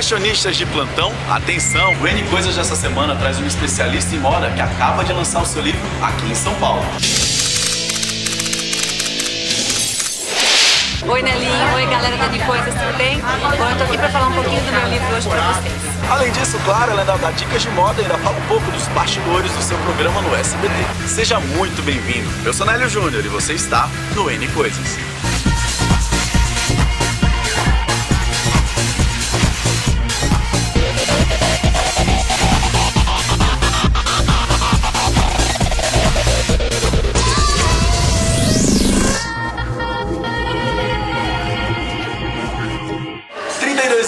Fashionistas de plantão, atenção! O N Coisas dessa semana traz um especialista em moda que acaba de lançar o seu livro aqui em São Paulo. Oi Nelinho, oi galera da N Coisas, tudo bem? Bom, eu tô aqui pra falar um pouquinho do meu livro hoje pra vocês. Além disso, claro, ela ainda dá dicas de moda e ainda fala um pouco dos bastidores do seu programa no SBT. Seja muito bem-vindo. Eu sou Nélio Júnior e você está no N Coisas.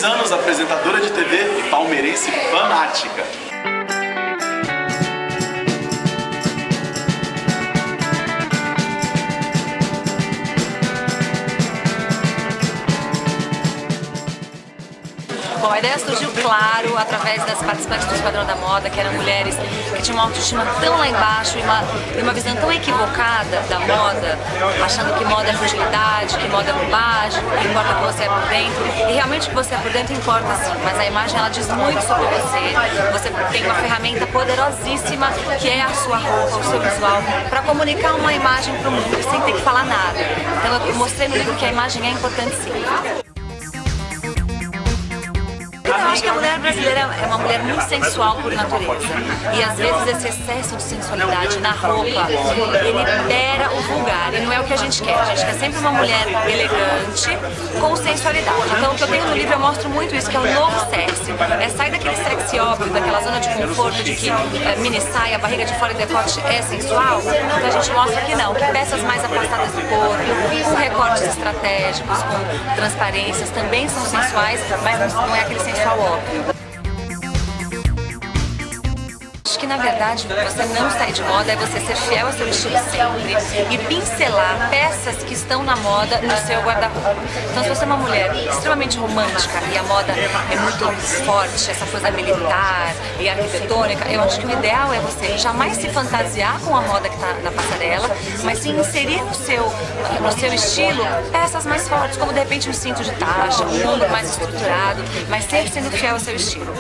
Anos, apresentadora de TV e palmeirense fanática. Bom, a ideia surgiu, claro, através das participantes do Esquadrão da Moda, que eram mulheres que tinham uma autoestima tão lá embaixo e uma, e uma visão tão equivocada da moda, achando que moda é fragilidade, que moda é bobagem, que importa o que você é por dentro. E realmente o que você é por dentro importa sim, mas a imagem ela diz muito sobre você. Você tem uma ferramenta poderosíssima que é a sua roupa, o seu visual, para comunicar uma imagem para o mundo sem ter que falar nada. Então eu mostrei no livro que a imagem é importante sim. Acho que a mulher brasileira é uma mulher muito sensual por natureza. E às vezes esse excesso de sensualidade na roupa, ele libera o vulgar. E não é o que a gente quer. A gente quer sempre uma mulher elegante com sensualidade. Então o que eu tenho no livro eu mostro muito isso, que é o novo sexy. É sair daquele sexy óbvio, daquela zona de conforto de que é, mini saia, barriga de fora e decote é sensual. Então a gente mostra que não, que peças mais afastadas do corpo, com recortes estratégicos, com transparências, também são sensuais, mas não é aquele sensual ao que na verdade você não sair de moda é você ser fiel ao seu estilo sempre e pincelar peças que estão na moda no seu guarda-roupa. Então se você é uma mulher extremamente romântica e a moda é muito forte, essa coisa militar e arquitetônica, eu acho que o ideal é você jamais se fantasiar com a moda que está na passarela, mas sim inserir no seu, no seu estilo peças mais fortes, como de repente um cinto de taxa, um ombro mais estruturado, mas sempre sendo fiel ao seu estilo.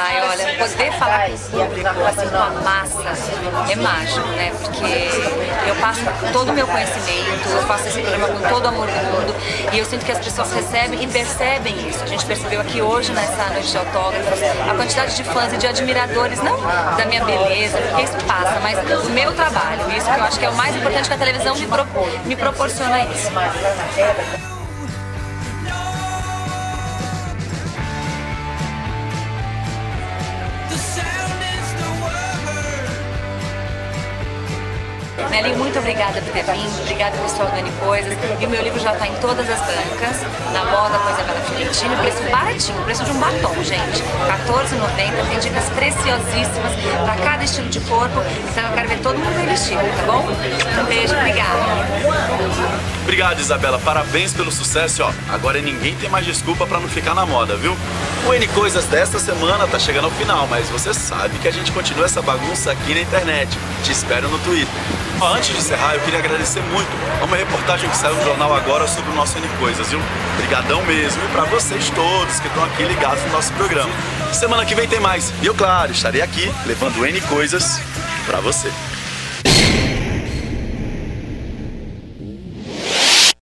Ai, olha, poder falar com o público, assim, com a massa, é mágico, né? Porque eu passo todo o meu conhecimento, eu faço esse programa com todo o amor do mundo e eu sinto que as pessoas recebem e percebem isso. A gente percebeu aqui hoje, nessa noite de autógrafos, a quantidade de fãs e de admiradores, não da minha beleza, porque isso passa, mas do meu trabalho. Isso que eu acho que é o mais importante que a televisão me, pro, me proporciona isso. Nelly, muito obrigada por ter vindo, obrigada pessoal do N Coisas. E o meu livro já está em todas as bancas, na moda com a Isabela Fiorentino, preço baratinho, preço de um batom, gente. R$14,90, tem dicas preciosíssimas para cada estilo de corpo. Então eu quero ver todo mundo bem vestido, tá bom? Um beijo, obrigada. Obrigado, Isabela. Parabéns pelo sucesso, ó. Agora ninguém tem mais desculpa para não ficar na moda, viu? O N Coisas desta semana tá chegando ao final, mas você sabe que a gente continua essa bagunça aqui na internet. Te espero no Twitter. Antes de encerrar, eu queria agradecer muito a uma reportagem que saiu no jornal agora sobre o nosso N Coisas, viu? Obrigadão mesmo e para vocês todos que estão aqui ligados no nosso programa. Semana que vem tem mais. E eu, claro, estarei aqui levando N Coisas para você.